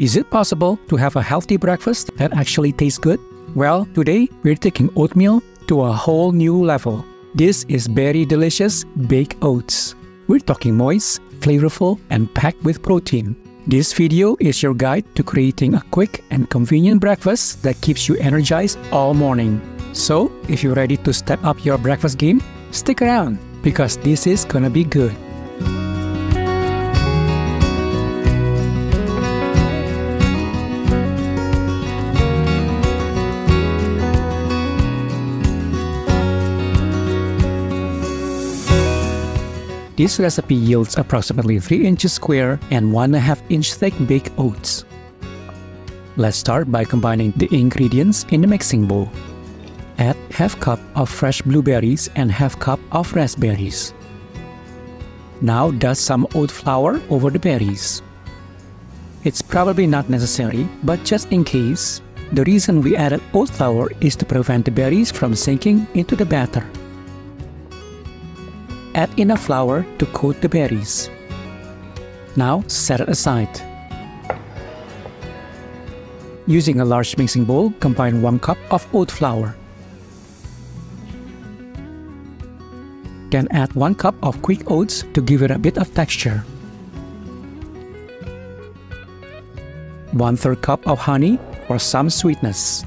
Is it possible to have a healthy breakfast that actually tastes good? Well, today we're taking oatmeal to a whole new level. This is berry delicious baked oats. We're talking moist, flavorful, and packed with protein. This video is your guide to creating a quick and convenient breakfast that keeps you energized all morning. So, if you're ready to step up your breakfast game, stick around because this is gonna be good. This recipe yields approximately 3 inches square and 1.5 inch thick baked oats. Let's start by combining the ingredients in the mixing bowl. Add half cup of fresh blueberries and half cup of raspberries. Now dust some oat flour over the berries. It's probably not necessary, but just in case, the reason we added oat flour is to prevent the berries from sinking into the batter. Add enough flour to coat the berries. Now set it aside. Using a large mixing bowl, combine 1 cup of oat flour. Then add 1 cup of quick oats to give it a bit of texture. 1 3rd cup of honey for some sweetness.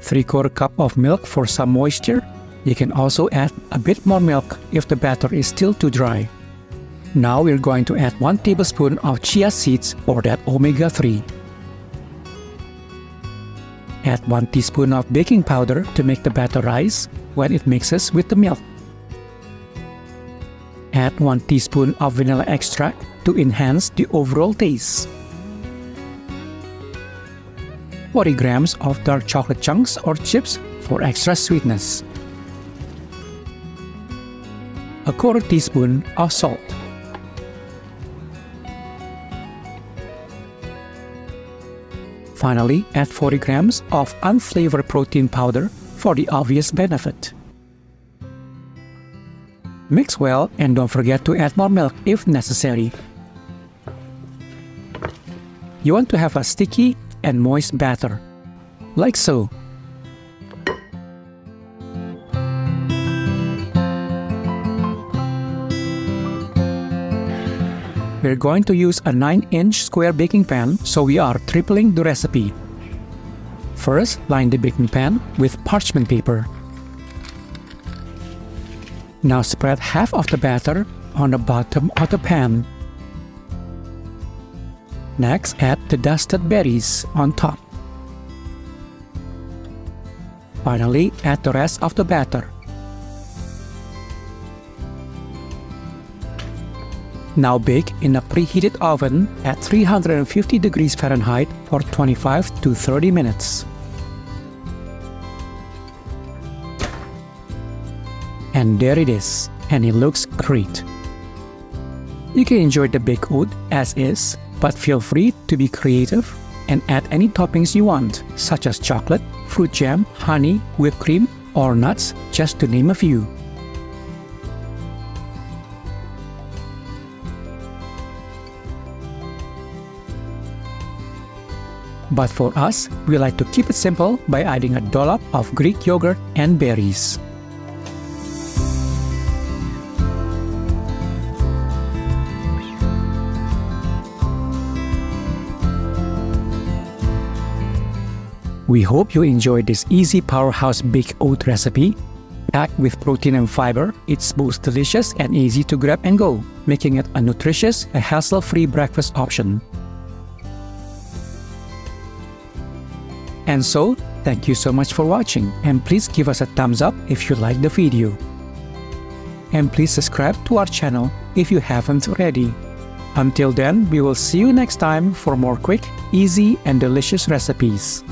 3 quarter cup of milk for some moisture. You can also add a bit more milk if the batter is still too dry. Now we're going to add 1 tablespoon of chia seeds for that omega-3. Add 1 teaspoon of baking powder to make the batter rise when it mixes with the milk. Add 1 teaspoon of vanilla extract to enhance the overall taste. 40 grams of dark chocolate chunks or chips for extra sweetness. A quarter teaspoon of salt. Finally, add 40 grams of unflavored protein powder for the obvious benefit. Mix well and don't forget to add more milk if necessary. You want to have a sticky and moist batter, like so. We're going to use a 9-inch square baking pan, so we are tripling the recipe. First, line the baking pan with parchment paper. Now spread half of the batter on the bottom of the pan. Next, add the dusted berries on top. Finally, add the rest of the batter. Now bake in a preheated oven at 350 degrees Fahrenheit for 25 to 30 minutes. And there it is, and it looks great. You can enjoy the baked oat as is but feel free to be creative and add any toppings you want, such as chocolate, fruit jam, honey, whipped cream, or nuts, just to name a few. But for us, we like to keep it simple by adding a dollop of Greek yogurt and berries. We hope you enjoyed this easy powerhouse baked oat recipe. Packed with protein and fiber, it's both delicious and easy to grab and go, making it a nutritious and hassle-free breakfast option. And so, thank you so much for watching and please give us a thumbs up if you liked the video. And please subscribe to our channel if you haven't already. Until then, we will see you next time for more quick, easy, and delicious recipes.